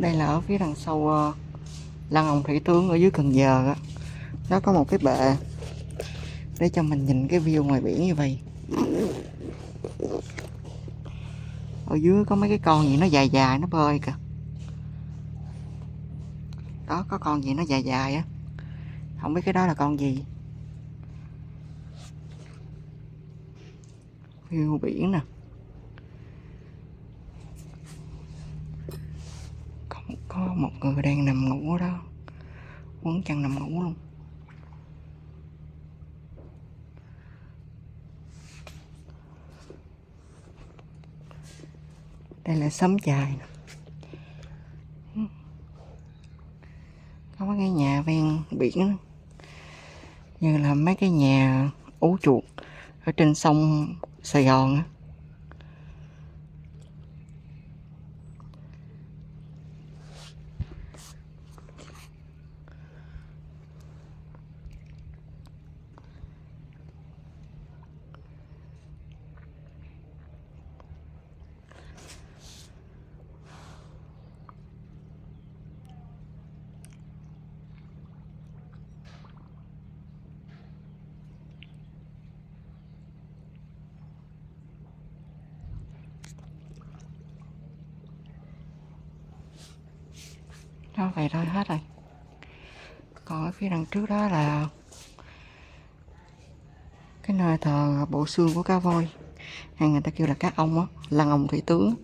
đây là ở phía đằng sau uh, lăng ông thủy tướng ở dưới cần giờ á. Nó có một cái bệ để cho mình nhìn cái view ngoài biển như vậy. Ở dưới có mấy cái con gì nó dài dài nó bơi kìa. Đó có con gì nó dài dài á. Không biết cái đó là con gì. View biển nè. Có, một người đang nằm ngủ ở đó. Quấn chăn nằm ngủ luôn. Đây là sấm chài có mấy cái nhà ven biển đó. như là mấy cái nhà ú chuột ở trên sông Sài Gòn á. Nó vậy thôi hết rồi. Còn ở phía đằng trước đó là cái nơi thờ bộ xương của cá voi. Hay người ta kêu là cá ông á, lăng ông thủy tướng.